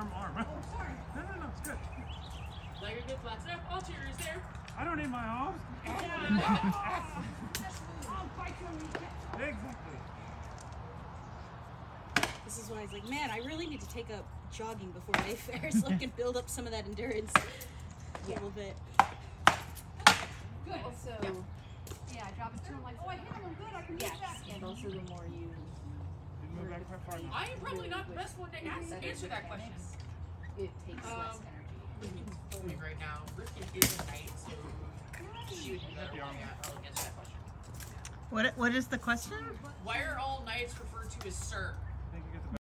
arm, arm. Oh, sorry. No, no, no, it's good. Legger gets last up. Ulterior's there. I don't need my arms. Yeah. I'll bite you Exactly. This is why I was like, man, I really need to take up jogging before Mayfair so I can build up some of that endurance a little bit. Good. Also, yeah, yeah drop it to him like, oh, I hit him good, I can yes. use that. And also, the more you. I am probably not the best one to ask, answer that question. It takes Um, less energy. Like right now, Rifkin is a knight, so she would be better one to I'll answer that question. What what is the question? Why are all knights referred to as sir?